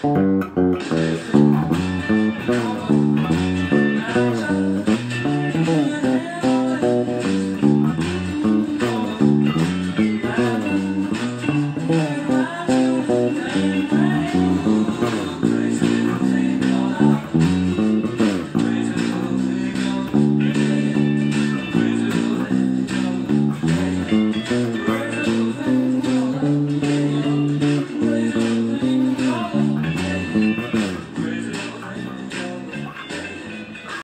Música Música